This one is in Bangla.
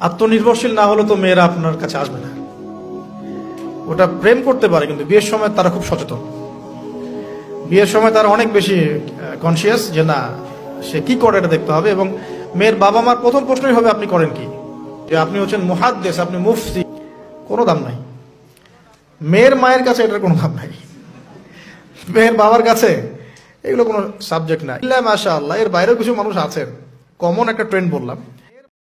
আত্মনির্ভরশীল না হলে তো মেয়েরা আপনার কাছে আসবে না। ওটা প্রেম করতে পারে, কিন্তু বিয়ের সময় তারা খুব সচেতন। বিয়ের সময় তারা অনেক বেশি কনসিয়াস যে না, সে কি করে এটা দেখতে হবে এবং মেয়ের বাবা মার প্রথম প্রশ্নই হবে, আপনি করেন কি? যে আপনি হচ্ছেন মুহাদ্দেস, আপনি মুফতি, কোনো দাম নাই। মেয়ের মায়ের কাছে এটার কোনো দাম নাই। মেয়ের বাবার কাছে এগুলো কোনো সাবজেক্ট না ইল্লা মাশা আল্লাহ এর বাইরেও কিছু মানুষ আছেন। কমন একটা ট্রেন্ড বললাম।